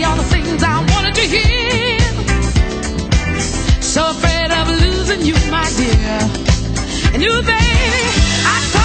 all the things I wanted to hear. So afraid of losing you, my dear. And you, baby, I.